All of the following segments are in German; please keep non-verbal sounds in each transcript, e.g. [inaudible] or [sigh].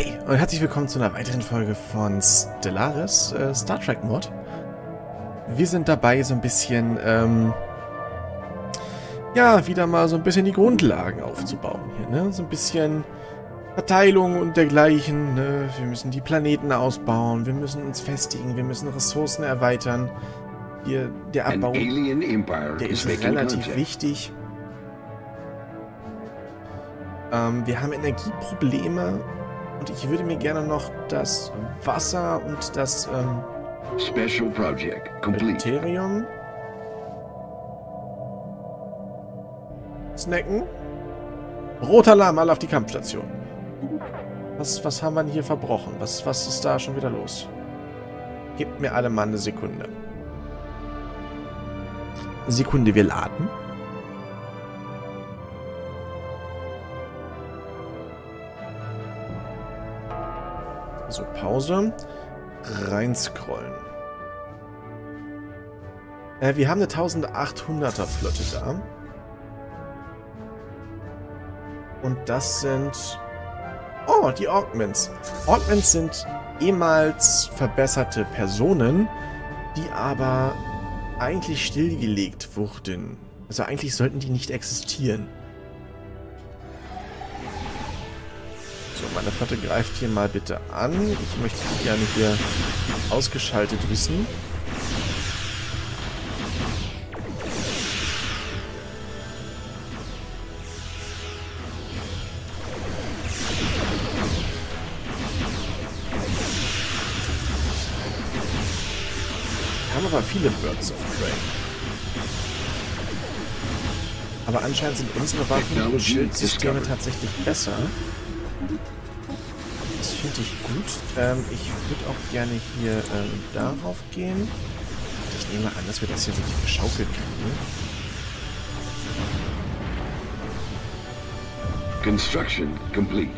Hi und herzlich willkommen zu einer weiteren Folge von Stellaris äh, Star Trek Mod. Wir sind dabei so ein bisschen, ähm, ja, wieder mal so ein bisschen die Grundlagen aufzubauen hier, ne? So ein bisschen Verteilung und dergleichen, ne? Wir müssen die Planeten ausbauen, wir müssen uns festigen, wir müssen Ressourcen erweitern. Hier, der Abbau, der ist relativ wichtig. Ähm, wir haben Energieprobleme und ich würde mir gerne noch das Wasser und das ähm, Special Project complete. Ethereum snacken. Rotalarm, alle auf die Kampfstation. Was, was haben wir denn hier verbrochen? Was, was ist da schon wieder los? Gebt mir alle mal eine Sekunde. Sekunde, wir laden. Pause. Reinscrollen. Äh, wir haben eine 1800er Flotte da. Und das sind... Oh, die Augments. Augments sind ehemals verbesserte Personen, die aber eigentlich stillgelegt wurden. Also eigentlich sollten die nicht existieren. Meine Flotte greift hier mal bitte an. Ich möchte die gerne hier ausgeschaltet wissen. Wir haben aber viele Birds of Prey. Aber anscheinend sind unsere Waffen und Schildsysteme tatsächlich besser. Ich gut. Ähm, ich würde auch gerne hier ähm, darauf gehen. Ich nehme an, dass wir das hier wirklich geschaukelt kriegen. Construction complete.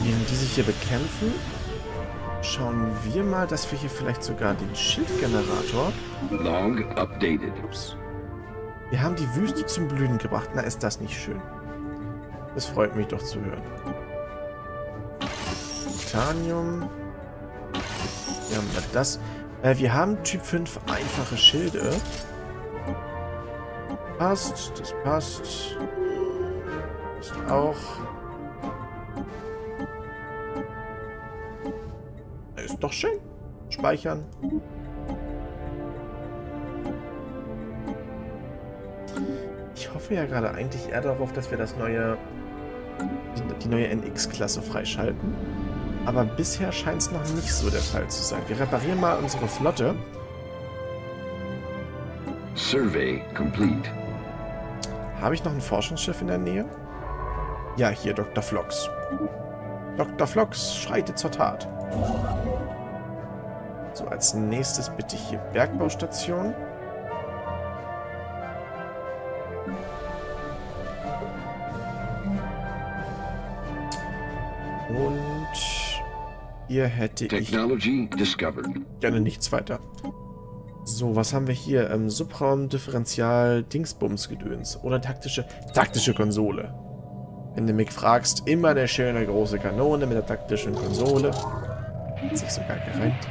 Während die sich hier bekämpfen, schauen wir mal, dass wir hier vielleicht sogar den Schildgenerator... Log updated. Ups. Wir haben die Wüste zum Blühen gebracht. Na, ist das nicht schön. Das freut mich doch zu hören. Titanium. Wir haben das. Äh, wir haben Typ 5 einfache Schilde. Passt, das passt. Ist auch. Ist doch schön. Speichern. Ich hoffe ja gerade eigentlich eher darauf, dass wir das neue, die, die neue NX-Klasse freischalten. Aber bisher scheint es noch nicht so der Fall zu sein. Wir reparieren mal unsere Flotte. Survey complete. Habe ich noch ein Forschungsschiff in der Nähe? Ja, hier, Dr. Flox. Dr. Flox schreitet zur Tat. So, als nächstes bitte hier Bergbaustation. Hier hätte ich discovered. gerne nichts weiter. So, was haben wir hier? Ähm, Subraum, Differential, Dingsbums, Gedöns. Oder taktische, taktische Konsole. Wenn du mich fragst, immer eine schöne große Kanone mit der taktischen Konsole. Hat sich sogar gereimt.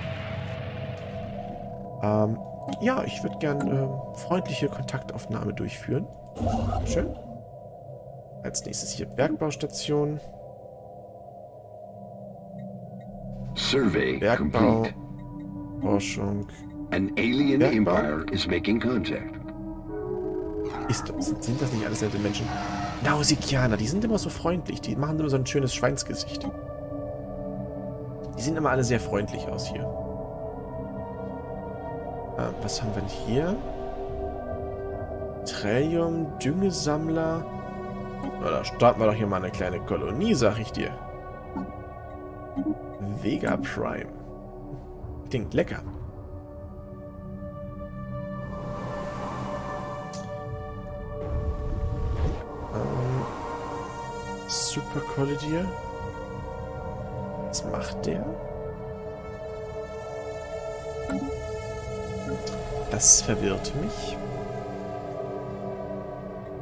Ähm, ja, ich würde gern ähm, freundliche Kontaktaufnahme durchführen. Schön. Als nächstes hier Bergbaustation. Survey Bergbau. complete. Forschung. An alien Bergbau. empire is making contact. Ist das, sind das nicht alles nette Menschen? Nausikianer, die sind immer so freundlich. Die machen immer so ein schönes Schweinsgesicht. Die sehen immer alle sehr freundlich aus hier. Äh, was haben wir denn hier? Trillium, Düngesammler. Na, da starten wir doch hier mal eine kleine Kolonie, sag ich dir. Vega Prime. Klingt lecker. Ähm, Super Collidier. Was macht der? Das verwirrt mich.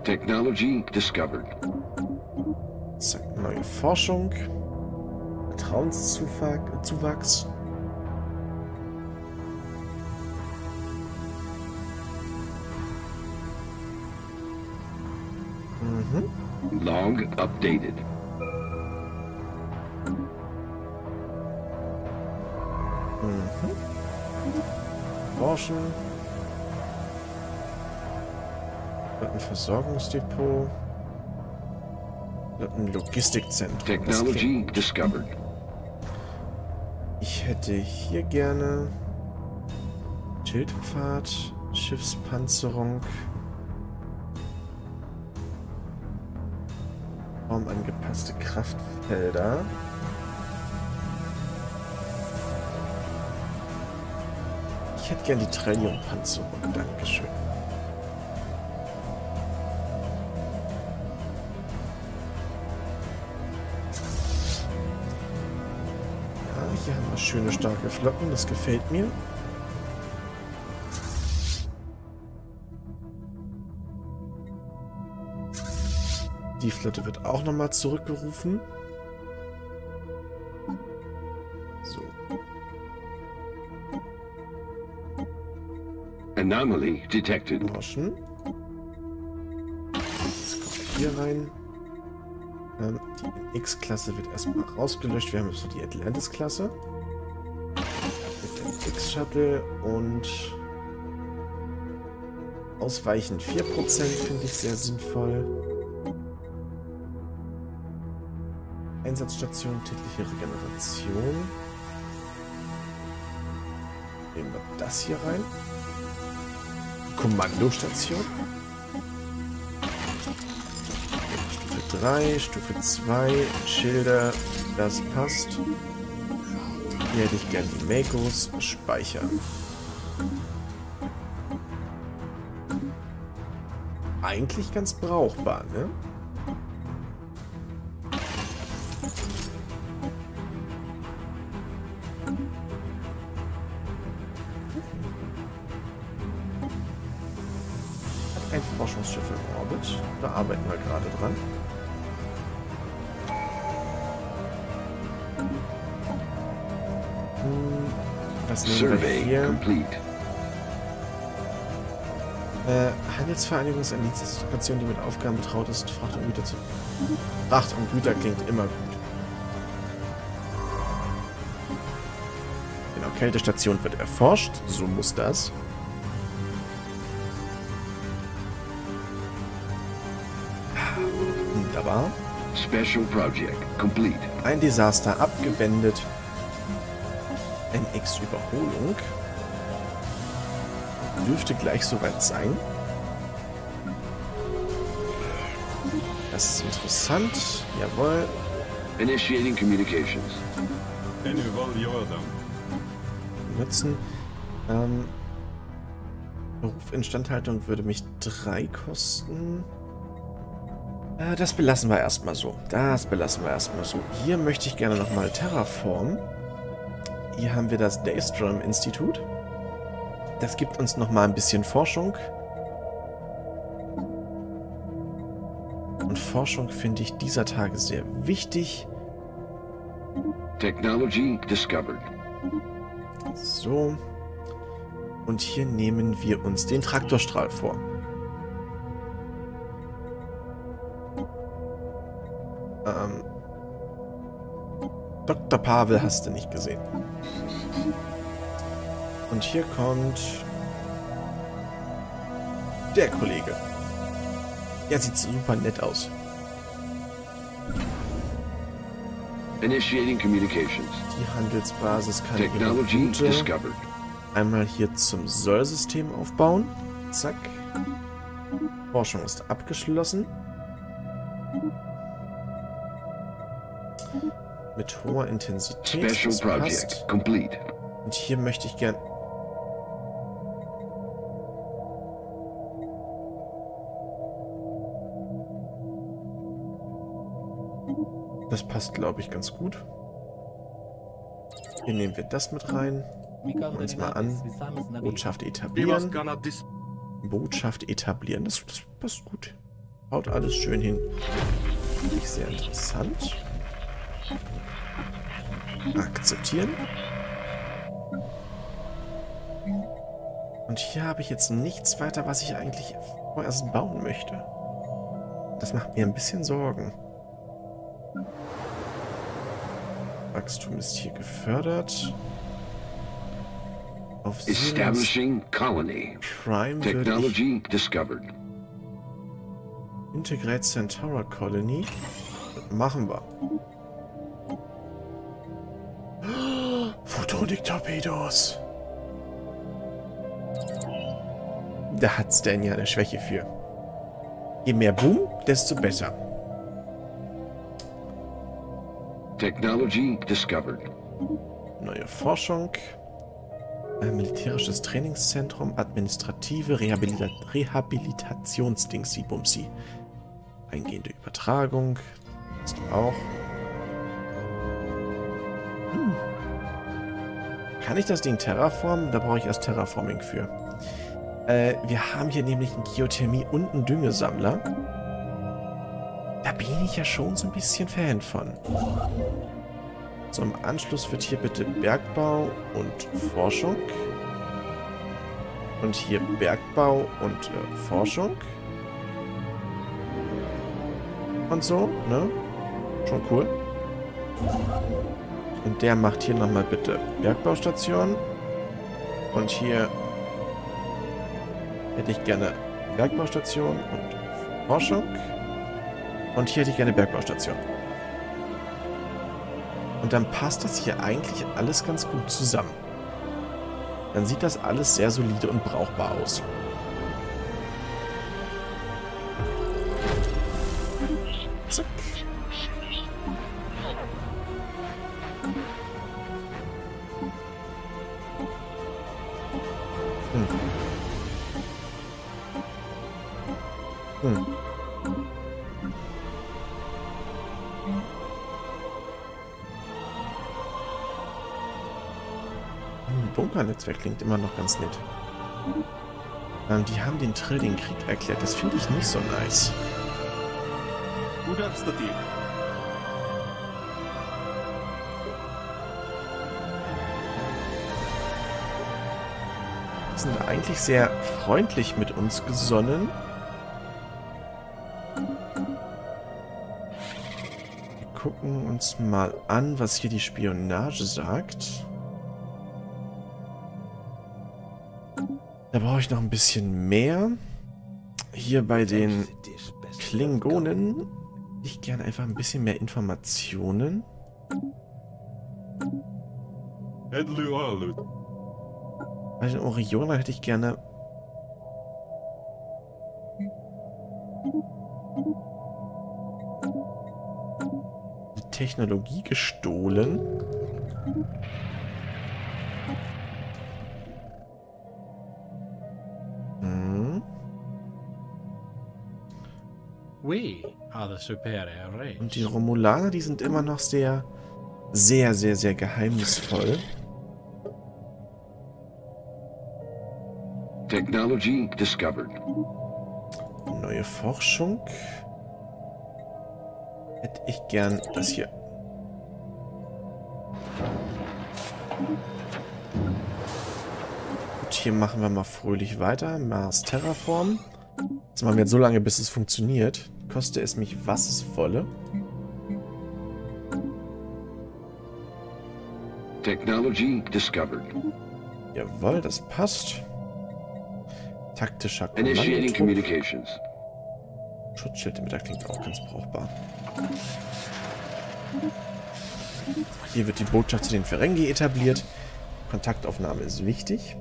Technology discovered. Zack, neue Forschung. Vertrauenszuwachs. Mhm. Log updated. Mhm. Forschen. Ein Versorgungsdepot. Ein Logistikzentrum. Technology discovered. Ich hätte hier gerne Schildpfad, Schiffspanzerung, angepasste Kraftfelder. Ich hätte gern die Trillium-Panzerung. Dankeschön. Schöne, starke Flotten. Das gefällt mir. Die Flotte wird auch nochmal zurückgerufen. So. Anomaly detected. Forschen. Jetzt kommt hier rein. Ähm, die X-Klasse wird erstmal rausgelöscht. Wir haben jetzt noch die Atlantis-Klasse. X-Shuttle und Ausweichen 4% finde ich sehr sinnvoll. Einsatzstation, tägliche Regeneration. Nehmen wir das hier rein. Kommandostation. Stufe 3, Stufe 2, Schilder, das passt. Hier hätte ich gern die Makos speichern. Eigentlich ganz brauchbar, ne? Was nehmen wir Survey hier? complete. Äh, Handelsvereinigung ist eine Institution, die mit Aufgaben betraut ist, Fracht und Güter zu... Fracht und Güter klingt immer gut. Genau, Kältestation wird erforscht. So muss das. Wunderbar. Special project complete. Ein Desaster abgewendet. NX-Überholung. Dürfte gleich soweit sein. Das ist interessant. Jawohl. Initiating communications. Nutzen. Ähm, Beruf-Instandhaltung würde mich drei kosten. Äh, das belassen wir erstmal so. Das belassen wir erstmal so. Hier möchte ich gerne nochmal Terraform. Hier haben wir das Daystrom-Institut. Das gibt uns nochmal ein bisschen Forschung. Und Forschung finde ich dieser Tage sehr wichtig. Technology discovered. So. Und hier nehmen wir uns den Traktorstrahl vor. Ähm. Dr. Pavel hast du nicht gesehen. Und hier kommt der Kollege. Der sieht super nett aus. Initiating communications. Die Handelsbasis kann Technology discovered. einmal hier zum Soll-System aufbauen. Zack. Forschung ist abgeschlossen. Mit hoher Intensität. Special project complete. Und hier möchte ich gern... Das passt, glaube ich, ganz gut. Hier nehmen wir das mit rein. uns mal an. Botschaft etablieren. Botschaft etablieren. Das, das passt gut. Haut alles schön hin. Finde ich sehr interessant. Akzeptieren. Und hier habe ich jetzt nichts weiter, was ich eigentlich vorerst bauen möchte. Das macht mir ein bisschen Sorgen. Wachstum ist hier gefördert. Auf Establishing colony. Prime Technology discovered. Integrate Centaura Colony. Machen wir. [gasps] Photonik-Torpedos. Da hat Stan ja eine Schwäche für. Je mehr Boom, desto besser. Technology discovered. Neue Forschung. Ein militärisches Trainingszentrum. Administrative Rehabilita Rehabilitationsdings, die Bumsi. Eingehende Übertragung. Hast du auch. Hm. Kann ich das Ding terraformen? Da brauche ich erst Terraforming für. Äh, wir haben hier nämlich einen Geothermie- und einen Düngesammler. Bin ich ja schon so ein bisschen Fan von. Zum Anschluss wird hier bitte Bergbau und Forschung. Und hier Bergbau und äh, Forschung. Und so, ne? Schon cool. Und der macht hier nochmal bitte Bergbaustation. Und hier hätte ich gerne Bergbaustation und Forschung. Und hier hätte ich gerne Bergbaustation. Und dann passt das hier eigentlich alles ganz gut zusammen. Dann sieht das alles sehr solide und brauchbar aus. Servernetzwerk klingt immer noch ganz nett. Ähm, die haben den Trill den Krieg erklärt. Das finde ich nicht so nice. Du darfst dir. sind eigentlich sehr freundlich mit uns gesonnen. Wir gucken uns mal an, was hier die Spionage sagt. Da brauche ich noch ein bisschen mehr. Hier bei den Klingonen hätte ich gerne einfach ein bisschen mehr Informationen. Bei den Orionern hätte ich gerne... Technologie gestohlen. Und die Romulaner, die sind immer noch sehr, sehr, sehr, sehr geheimnisvoll. Technology discovered. Neue Forschung. Hätte ich gern das hier. Gut, hier machen wir mal fröhlich weiter. Mars Terraform. Das machen wir jetzt so lange, bis es funktioniert. Koste es mich was es wolle. Technology discovered. Jawohl, das passt. Taktischer Initiating communications. Schutzschild mit der klingt auch ganz brauchbar. Hier wird die Botschaft zu den Ferengi etabliert. Kontaktaufnahme ist wichtig.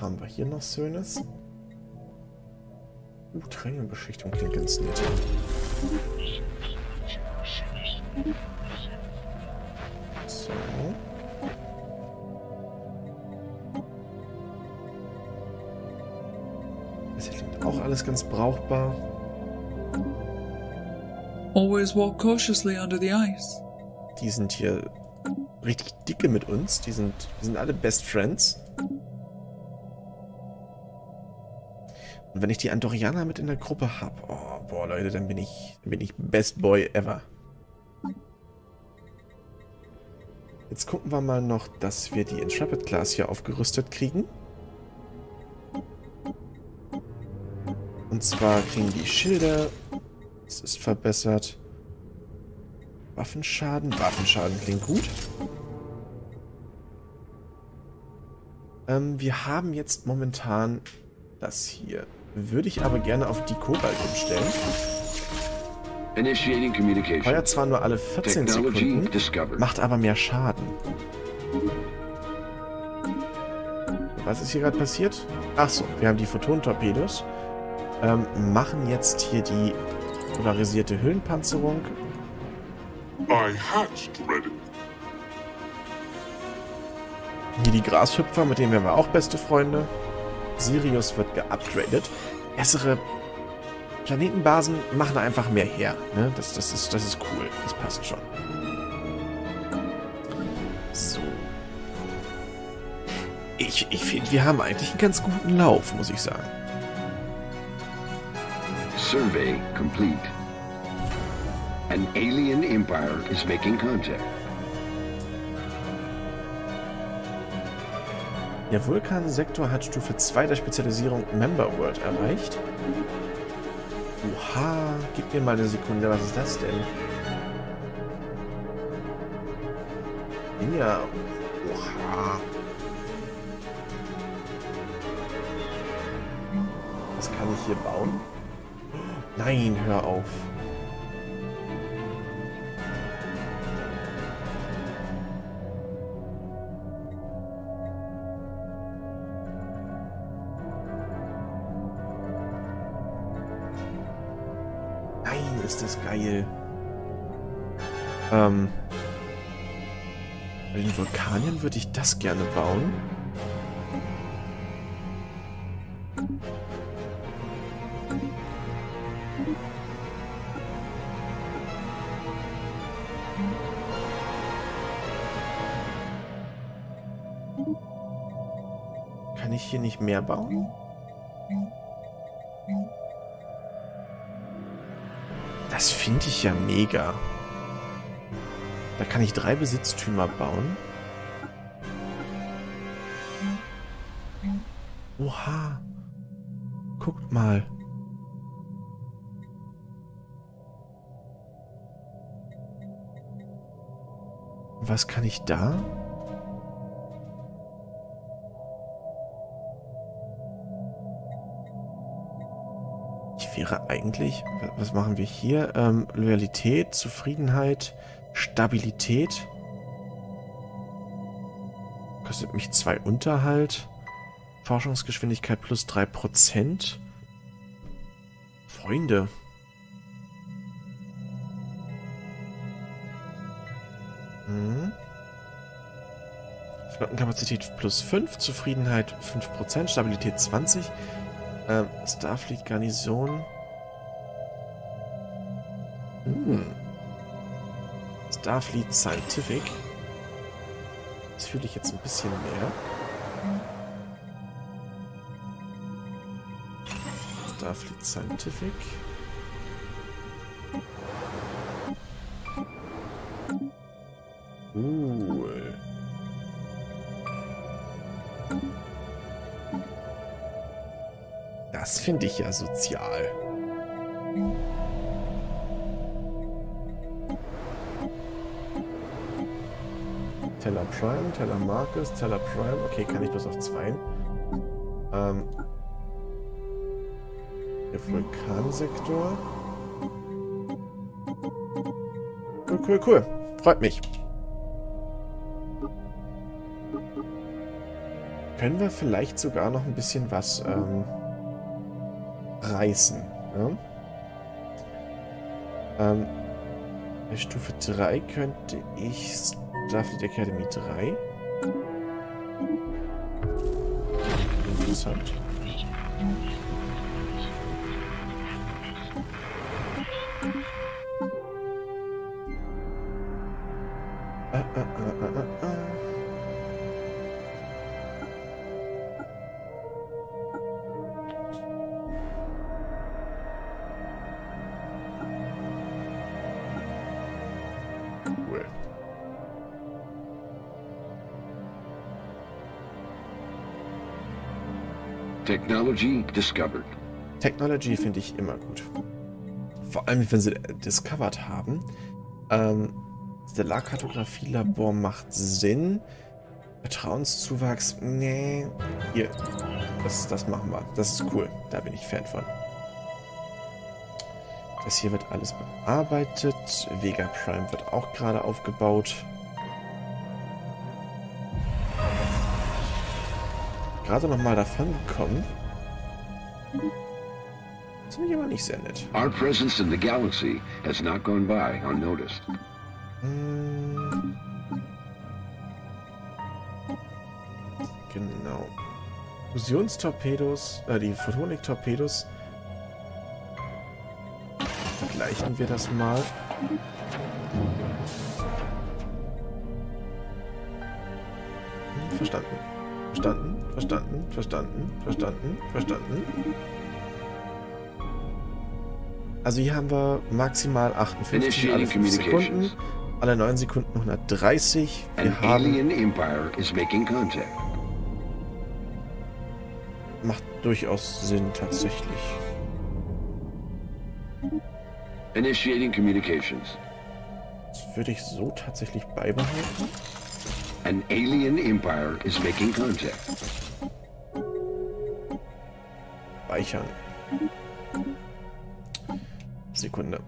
Was haben wir hier noch Schönes? Uh, Tränenbeschichtung klingt ganz nett. So. Das klingt auch alles ganz brauchbar. Always walk cautiously under the ice. Die sind hier richtig dicke mit uns. Die sind, die sind alle Best Friends. Und wenn ich die Andorianer mit in der Gruppe habe, oh, boah, Leute, dann bin ich, bin ich Best Boy ever. Jetzt gucken wir mal noch, dass wir die Intrepid Class hier aufgerüstet kriegen. Und zwar kriegen die Schilder. Das ist verbessert. Waffenschaden. Waffenschaden klingt gut. Ähm, wir haben jetzt momentan das hier. Würde ich aber gerne auf die Kobalt umstellen. Initiating communication. Feuert zwar nur alle 14 Technology Sekunden, macht aber mehr Schaden. Was ist hier gerade passiert? Achso, wir haben die Photon-Torpedos. Ähm, machen jetzt hier die polarisierte Hüllenpanzerung. Hier die Grashüpfer, mit denen wären wir auch beste Freunde. Sirius wird geupgradet. Bessere Planetenbasen machen einfach mehr her. Ne? Das, das, ist, das ist cool. Das passt schon. So. Ich, ich finde, wir haben eigentlich einen ganz guten Lauf, muss ich sagen. Survey complete. An alien empire is making contact. Der Vulkansektor hat Stufe 2 der Spezialisierung Member World erreicht. Oha, gib mir mal eine Sekunde, was ist das denn? Ja, oha. Was kann ich hier bauen? Nein, hör auf. Ähm. Bei den Vulkanien würde ich das gerne bauen. Kann ich hier nicht mehr bauen? Das finde ich ja mega. Da kann ich drei Besitztümer bauen. Oha. Guckt mal. Was kann ich da? Ich wäre eigentlich... Was machen wir hier? Ähm, Loyalität, Zufriedenheit, Stabilität. Kostet mich zwei Unterhalt. Forschungsgeschwindigkeit plus 3%. Freunde. Hm. Flottenkapazität plus 5, Zufriedenheit 5%, Stabilität 20. Ähm, Starfleet Garnison. Starfleet Scientific. Das fühle ich jetzt ein bisschen mehr. Starfleet Scientific. Cool. Das finde ich ja sozial. Prime, Teller Marcus, Teller Prime. Okay, kann ich bloß auf zwei. Ähm, der Vulkansektor. Cool, cool, cool. Freut mich. Können wir vielleicht sogar noch ein bisschen was ähm, reißen. Ja? Ähm, bei Stufe 3 könnte ich Starfleet Academy 3. Interessant. Technology discovered. Technology finde ich immer gut. Vor allem, wenn sie discovered haben. Ähm, Stellarkartographie-Labor macht Sinn. Vertrauenszuwachs, nee. Hier, das, das machen wir. Das ist cool. Da bin ich Fan von. Das hier wird alles bearbeitet. Vega Prime wird auch gerade aufgebaut. Gerade nochmal davon gekommen. Das finde ich aber nicht sehr nett. Our presence in the galaxy has not gone by unnoticed. Hm. Genau. Fusionstorpedos, äh, die Photonik-Torpedos. Vergleichen wir das mal. Hm, Verstanden. Verstanden, verstanden, verstanden, verstanden, verstanden. Also hier haben wir maximal 58 alle 5 Sekunden, alle 9 Sekunden 130. An Wir haben, alien empire is making contact. macht durchaus Sinn tatsächlich. Initiating communications. Das würde ich so tatsächlich beibehalten. An alien empire is making contact. Speichern. Sekunde.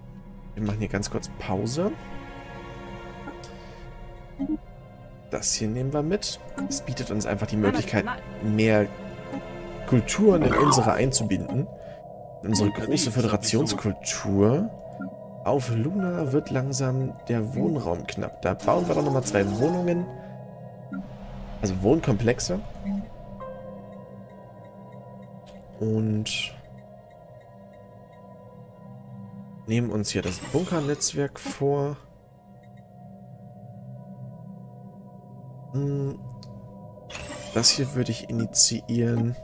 Wir machen hier ganz kurz Pause. Das hier nehmen wir mit. Es bietet uns einfach die Möglichkeit, mehr Kulturen in unsere einzubinden. In unsere große Föderationskultur. Auf Luna wird langsam der Wohnraum knapp. Da bauen wir doch nochmal zwei Wohnungen. Also Wohnkomplexe. Und nehmen uns hier das Bunkernetzwerk vor. Hm, Das hier würde ich initiieren.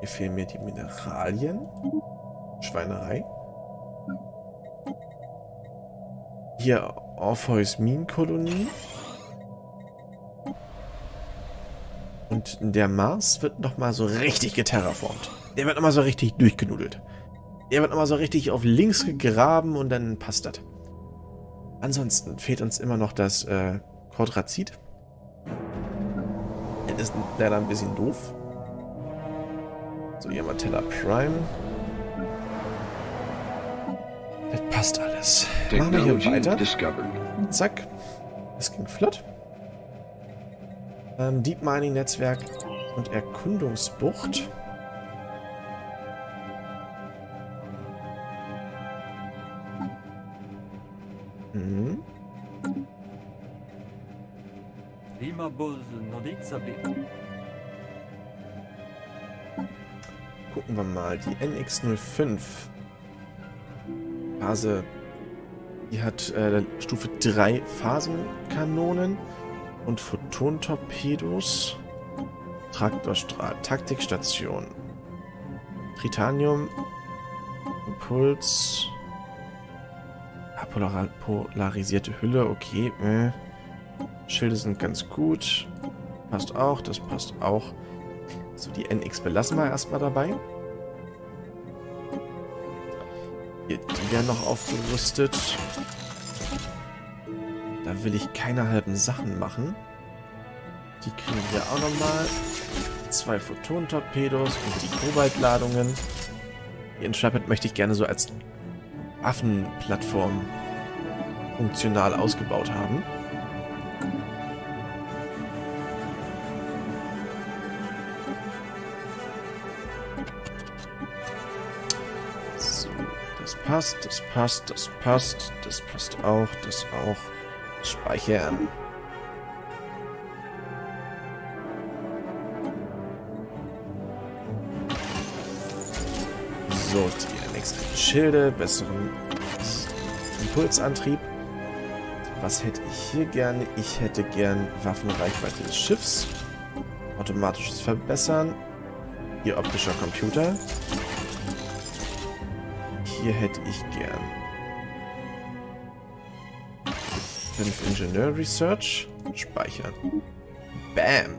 Hier fehlen mir die Mineralien. Schweinerei. Hier Orpheus Minenkolonie. Und der Mars wird nochmal so richtig geterraformt. Der wird nochmal so richtig durchgenudelt. Der wird nochmal so richtig auf links gegraben und dann passt das. Ansonsten fehlt uns immer noch das äh, Quadrazit. Das ist leider ein bisschen doof. So, hier mal Teller Prime. Das passt alles. Machen wir hier weiter. Zack. Es ging flott. Ähm, Deep Mining Netzwerk und Erkundungsbucht. Mhm. Gucken wir mal. Die NX05. Phase. Die hat äh, Stufe 3 Phasenkanonen und Photontorpedos. Traktorstrahl. Taktikstation. Tritanium. Impuls. Polara polarisierte Hülle. Okay. Äh. Schilde sind ganz gut. Passt auch. Das passt auch. So, die NX belassen wir erstmal dabei. Hier, die werden noch aufgerüstet. Will ich keine halben Sachen machen. Die kriegen wir auch nochmal. Zwei Photon-Torpedos und die Kobaltladungen. Die Intrepid möchte ich gerne so als Waffenplattform funktional ausgebaut haben. So, das passt, das passt, das passt, das passt auch, das auch. Speichern. So, die nächsten Schilde, besseren Impulsantrieb. Was hätte ich hier gerne? Ich hätte gern Waffenreichweite des Schiffs. Automatisches Verbessern. Hier optischer Computer. Hier hätte ich gern 5 Ingenieur Research. Speichern. Bam.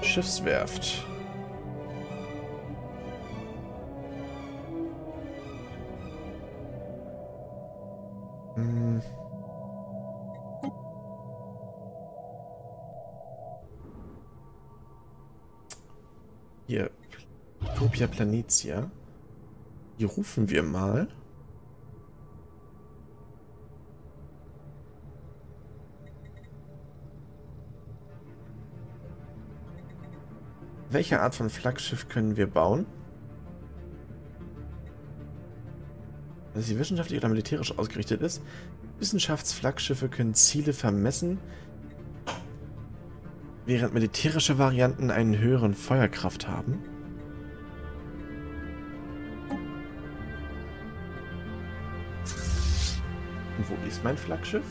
Schiffswerft. Hm. Hier. Utopia Planitia. Die rufen wir mal. Welche Art von Flaggschiff können wir bauen? Dass sie wissenschaftlich oder militärisch ausgerichtet ist. Wissenschaftsflaggschiffe können Ziele vermessen, während militärische Varianten einen höheren Feuerkraft haben. Und wo ist mein Flaggschiff?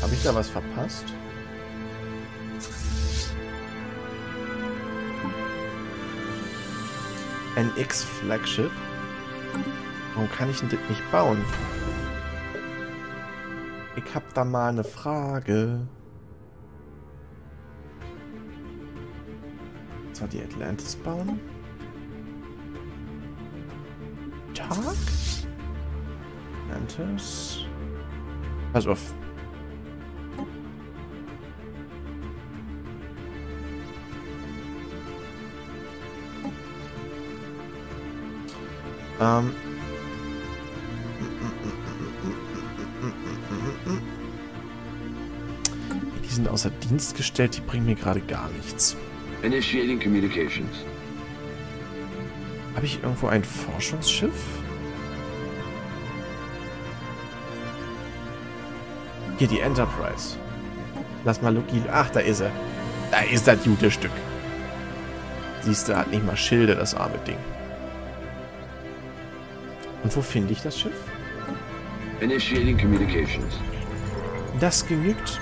Habe ich da was verpasst? Ein X-Flagship? Warum kann ich denn das nicht bauen? Ich hab da mal eine Frage. Soll die Atlantis bauen? Tag? Atlantis. Pass auf. Ähm. Die sind außer Dienst gestellt, die bringen mir gerade gar nichts. Initiating communications. Habe ich irgendwo ein Forschungsschiff? Hier die Enterprise. Lass mal Loki. Ach, da ist er. Da ist das gute Stück. Siehst du, hat nicht mal Schilde, das arme Ding. Und wo finde ich das Schiff? Initiating communications. Das genügt.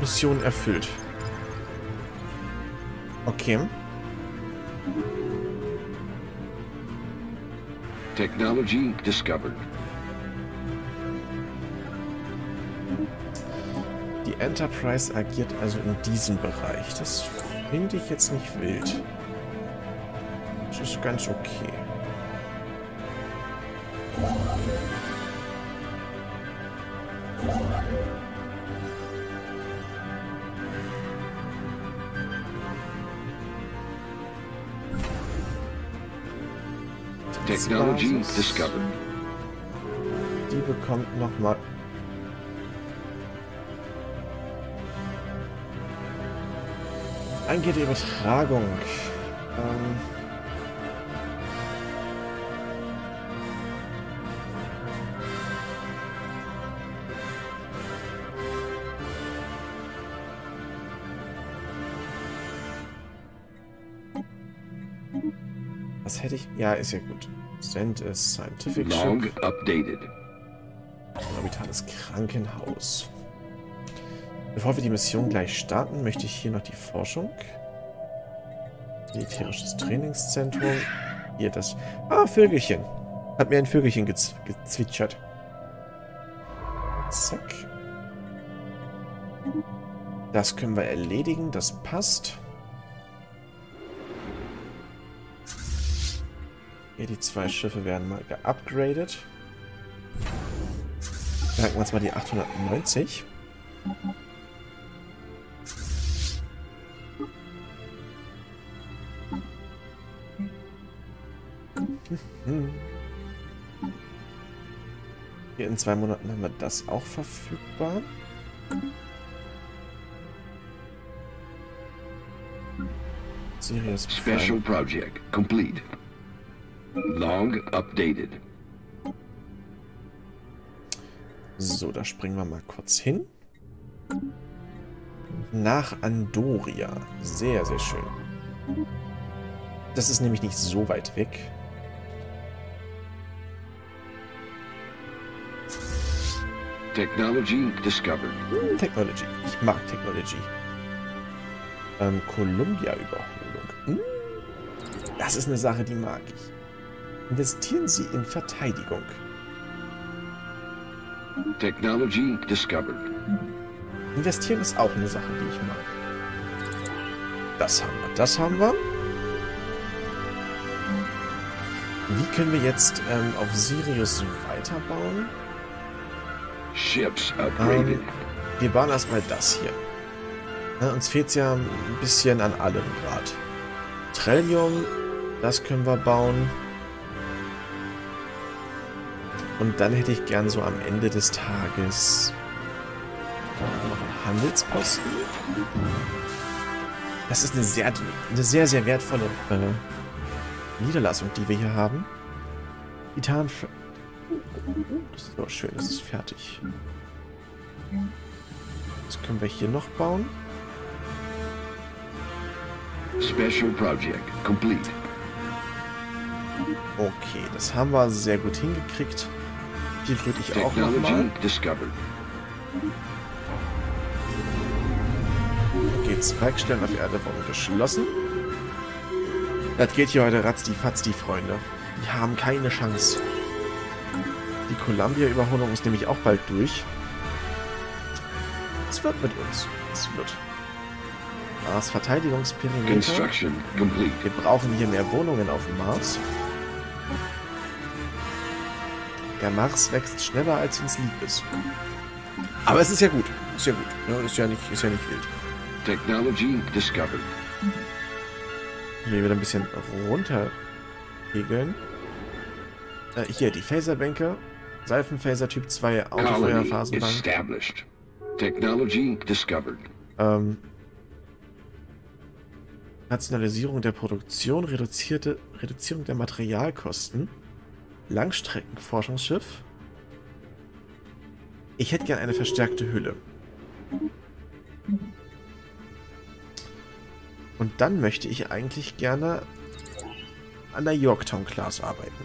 Mission erfüllt. Okay. Technology discovered. Die Enterprise agiert also in diesem Bereich. Das finde ich jetzt nicht wild. Das ist ganz okay. Technology discovered. Die bekommt nochmal... Angeht die Übertragung. Ähm... Ja, ist ja gut. Send a Scientific Ship. Log updated. Ein orbitales Krankenhaus. Bevor wir die Mission gleich starten, möchte ich hier noch die Forschung. Militärisches Trainingszentrum. Hier das... Ah, Vögelchen. Hat mir ein Vögelchen gez gezwitschert. Zack. Das können wir erledigen, das passt. Hier die zwei Schiffe werden mal geupgradet. Merken wir uns mal die 890. Hm. [laughs] Hier in zwei Monaten haben wir das auch verfügbar. Sirius Special project complete. Log updated. So, da springen wir mal kurz hin. Nach Andoria. Sehr, sehr schön. Das ist nämlich nicht so weit weg. Technology discovered. Technology. Ich mag Technology. Ähm, Columbia-Überholung. Hm, Das ist eine Sache, die mag ich. Investieren Sie in Verteidigung. Technology discovered. Investieren ist auch eine Sache, die ich mag. Das haben wir, das haben wir. Wie können wir jetzt ähm, auf Sirius weiterbauen? Ships upgraded. Ähm, wir bauen erstmal das hier. Ne, uns fehlt ja ein bisschen an allem gerade. Trillium, das können wir bauen. Und dann hätte ich gern so am Ende des Tages noch einen Handelsposten. Das ist eine sehr, eine sehr, sehr wertvolle äh, Niederlassung, die wir hier haben. Titan. Das ist aber schön, das ist fertig. Was können wir hier noch bauen? Special project complete. Okay, das haben wir sehr gut hingekriegt. Die würde ich auch Technology nochmal. Okay, Zweigstellen auf Erde wurden geschlossen. Das geht hier heute ratz die Fatz, die Freunde. Die haben keine Chance. Die Columbia-Überholung ist nämlich auch bald durch. Es wird mit uns. Es wird. Mars Verteidigungsperimeter. Wir brauchen hier mehr Wohnungen auf dem Mars. Der Mars wächst schneller, als uns lieb ist. Aber es ist ja gut. Ist ja gut. Ja, ist, ja nicht, ist ja nicht wild. Technology discovered. Hier wieder ein bisschen runterregeln. Äh, hier, die Phaserbänke. Seifenphaser Typ 2 Colony Autofeuerphasenbank. Technology discovered. Ähm, Rationalisierung der Produktion, reduzierte, Reduzierung der Materialkosten. Langstreckenforschungsschiff. Ich hätte gern eine verstärkte Hülle. Und dann möchte ich eigentlich gerne an der Yorktown Class arbeiten.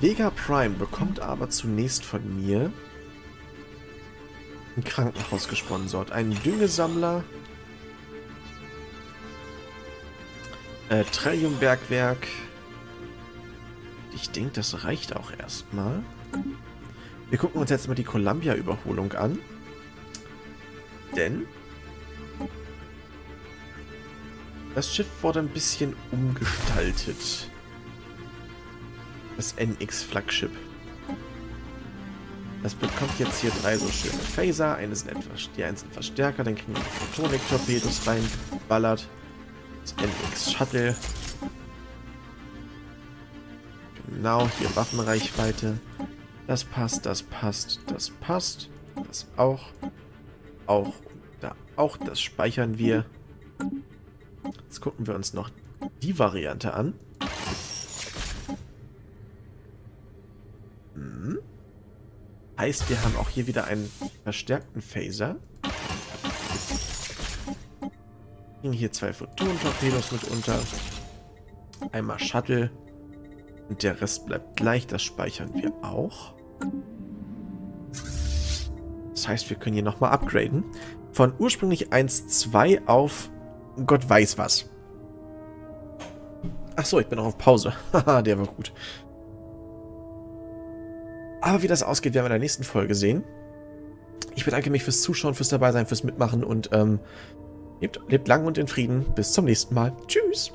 Vega Prime bekommt aber zunächst von mir ein Krankenhaus gesponsert. Einen Düngesammler. Äh, Trilliumbergwerk. Ich denke, das reicht auch erstmal. Wir gucken uns jetzt mal die Columbia-Überholung an. Denn das Schiff wurde ein bisschen umgestaltet. Das NX-Flagship. Das bekommt jetzt hier drei so schöne Phaser. Eine sind etwas, die einen sind Verstärker, dann kriegen wir Photonik-Torpedos rein, ballert. Das NX-Shuttle. Genau, hier Waffenreichweite. Das passt, das passt, das passt. Das auch. Auch, da auch, das speichern wir. Jetzt gucken wir uns noch die Variante an. Hm. Heißt, wir haben auch hier wieder einen verstärkten Phaser. Kriegen hier zwei Photon-Torpedos mit unter. Einmal Shuttle. Und der Rest bleibt gleich. Das speichern wir auch. Das heißt, wir können hier nochmal upgraden. Von ursprünglich 1.2 auf Gott weiß was. Achso, ich bin noch auf Pause. [laughs] Haha, der war gut. Aber wie das ausgeht, werden wir in der nächsten Folge sehen. Ich bedanke mich fürs Zuschauen, fürs Dabeisein, fürs Mitmachen und ähm, lebt, lebt lang und in Frieden. Bis zum nächsten Mal. Tschüss.